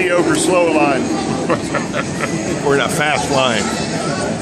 mediocre slow line. We're in a fast line.